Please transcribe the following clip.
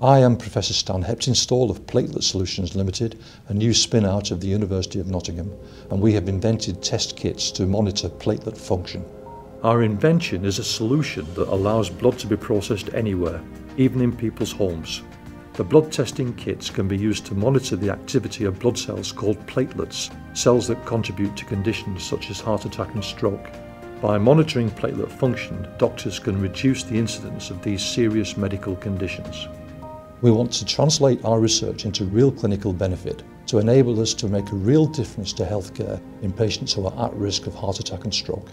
I am Professor Stan Heptinstall of Platelet Solutions Limited, a new spin-out of the University of Nottingham, and we have invented test kits to monitor platelet function. Our invention is a solution that allows blood to be processed anywhere, even in people's homes. The blood testing kits can be used to monitor the activity of blood cells called platelets, cells that contribute to conditions such as heart attack and stroke. By monitoring platelet function, doctors can reduce the incidence of these serious medical conditions. We want to translate our research into real clinical benefit to enable us to make a real difference to healthcare in patients who are at risk of heart attack and stroke.